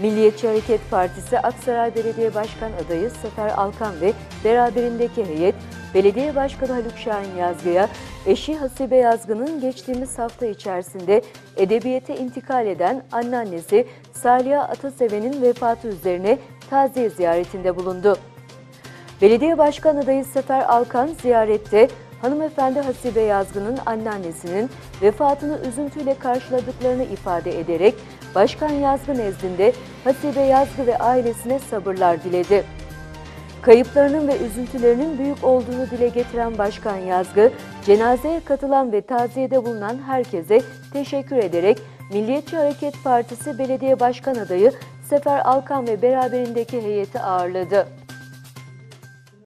Milliyetçi Hareket Partisi Aksaray Belediye Başkan adayı Sefer Alkan ve beraberindeki heyet, Belediye Başkanı Haluk Şahin Yazgı'ya eşi Hasibe Yazgı'nın geçtiğimiz hafta içerisinde edebiyete intikal eden anneannesi Saliha Ataseven'in vefatı üzerine taziye ziyaretinde bulundu. Belediye Başkan adayı Sefer Alkan ziyarette hanımefendi Hasibe Yazgı'nın anneannesinin vefatını üzüntüyle karşıladıklarını ifade ederek Başkan Yazgı nezdinde Hasibe Yazgı ve ailesine sabırlar diledi. Kayıplarının ve üzüntülerinin büyük olduğunu dile getiren Başkan Yazgı, cenazeye katılan ve taziyede bulunan herkese teşekkür ederek Milliyetçi Hareket Partisi Belediye Başkan adayı Sefer Alkan ve beraberindeki heyeti ağırladı.